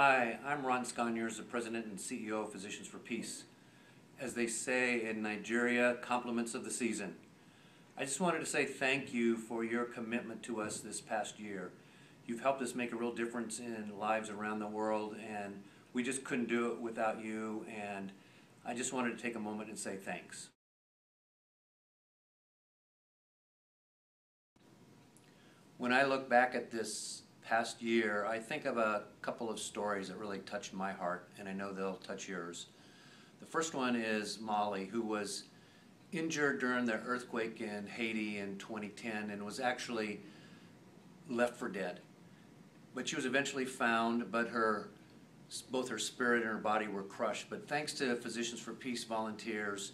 Hi, I'm Ron Sconyers, the President and CEO of Physicians for Peace. As they say in Nigeria, compliments of the season. I just wanted to say thank you for your commitment to us this past year. You've helped us make a real difference in lives around the world, and we just couldn't do it without you, and I just wanted to take a moment and say thanks. When I look back at this past year, I think of a couple of stories that really touched my heart, and I know they'll touch yours. The first one is Molly, who was injured during the earthquake in Haiti in 2010 and was actually left for dead. But she was eventually found, but her both her spirit and her body were crushed. But thanks to Physicians for Peace volunteers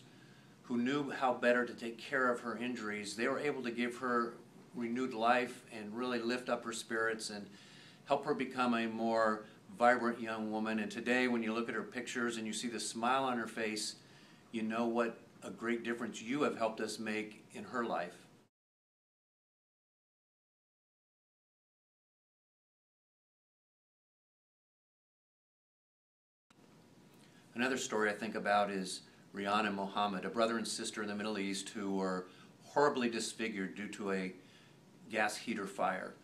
who knew how better to take care of her injuries, they were able to give her renewed life and really lift up her spirits and help her become a more vibrant young woman. And today, when you look at her pictures and you see the smile on her face, you know what a great difference you have helped us make in her life. Another story I think about is Rihanna and Mohammed, a brother and sister in the Middle East who were horribly disfigured due to a gas heater fire.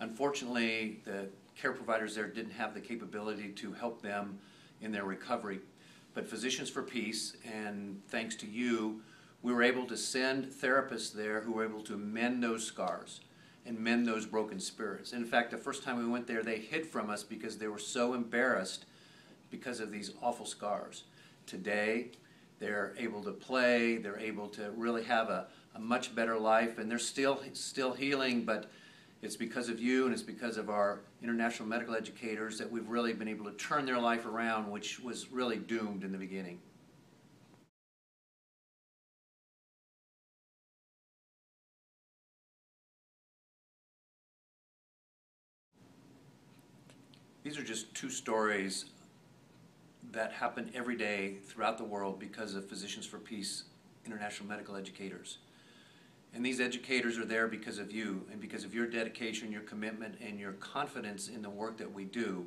Unfortunately, the care providers there didn't have the capability to help them in their recovery. But Physicians for Peace, and thanks to you, we were able to send therapists there who were able to mend those scars and mend those broken spirits. In fact, the first time we went there, they hid from us because they were so embarrassed because of these awful scars. Today, they're able to play, they're able to really have a, a much better life, and they're still, still healing, but it's because of you and it's because of our international medical educators that we've really been able to turn their life around, which was really doomed in the beginning. These are just two stories that happen every day throughout the world because of Physicians for Peace international medical educators. And these educators are there because of you and because of your dedication, your commitment, and your confidence in the work that we do.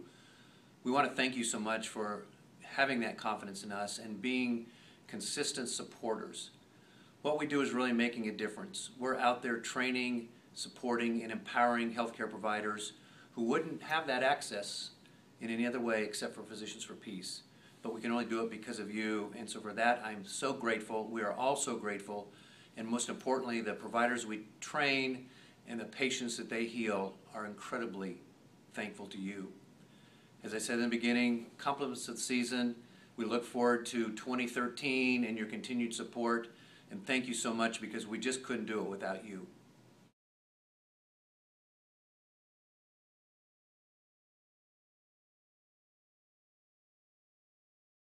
We want to thank you so much for having that confidence in us and being consistent supporters. What we do is really making a difference. We're out there training, supporting, and empowering healthcare providers who wouldn't have that access in any other way except for Physicians for Peace. But we can only do it because of you, and so for that, I'm so grateful. We are all so grateful and most importantly, the providers we train and the patients that they heal are incredibly thankful to you. As I said in the beginning, compliments of the season. We look forward to 2013 and your continued support. And thank you so much because we just couldn't do it without you.